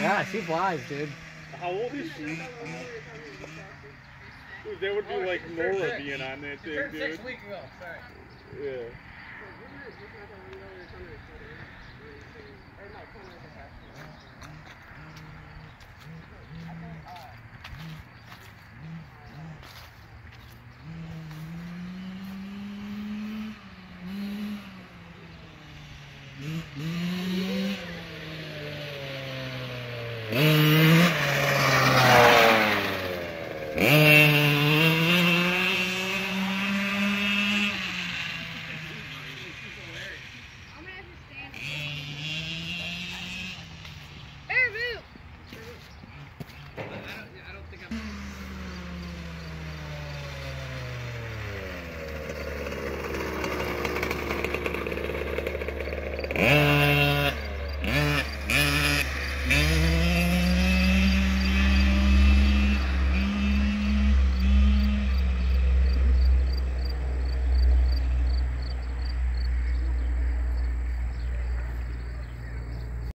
yeah, she flies, dude. How old is she? Dude, there would be like Nora being on that thing, dude. Six weeks ago, sorry. I'm Mm-hmm.